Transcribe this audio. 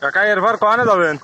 Ya cae el barco, Ana, también.